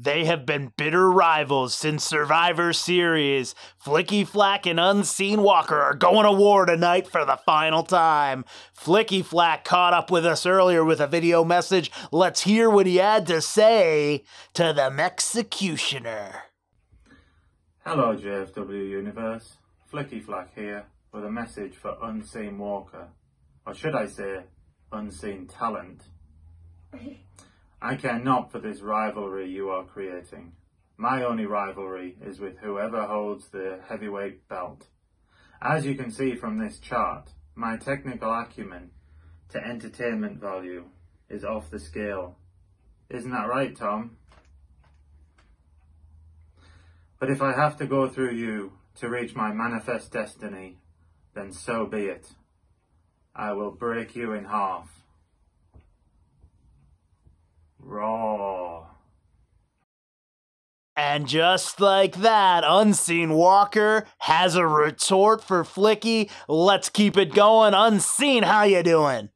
They have been bitter rivals since Survivor Series. Flicky Flak and Unseen Walker are going to war tonight for the final time. Flicky Flak caught up with us earlier with a video message. Let's hear what he had to say to the Executioner. Hello, JFW Universe. Flicky Flak here with a message for Unseen Walker. Or should I say, Unseen Talent. I care not for this rivalry you are creating. My only rivalry is with whoever holds the heavyweight belt. As you can see from this chart, my technical acumen to entertainment value is off the scale. Isn't that right, Tom? But if I have to go through you to reach my manifest destiny, then so be it. I will break you in half. Raw. And just like that, Unseen Walker has a retort for Flicky. Let's keep it going. Unseen, how you doing?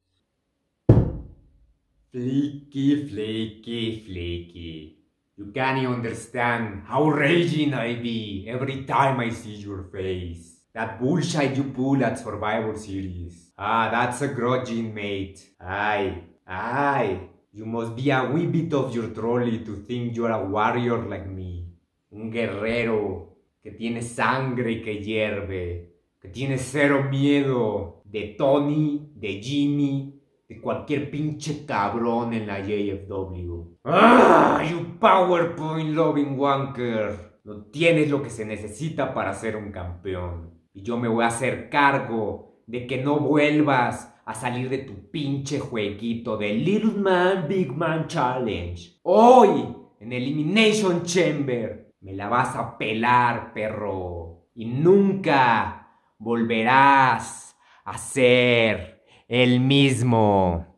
Flicky, flicky, flicky. You can't understand how raging I be every time I see your face. That bullshit you pull at Survivor Series. Ah, that's a grudging, mate. Aye, aye. You must be a wee bit of your trolley to think you're a warrior like me. Un guerrero que tiene sangre que hierve, que tiene cero miedo de Tony, de Jimmy, de cualquier pinche cabrón en la JFW. ¡Ah! You PowerPoint loving wanker. No tienes lo que se necesita para ser un campeón. Y yo me voy a hacer cargo de que no vuelvas a salir de tu pinche jueguito de Little Man, Big Man Challenge. Hoy, en Elimination Chamber, me la vas a pelar, perro. Y nunca volverás a ser el mismo.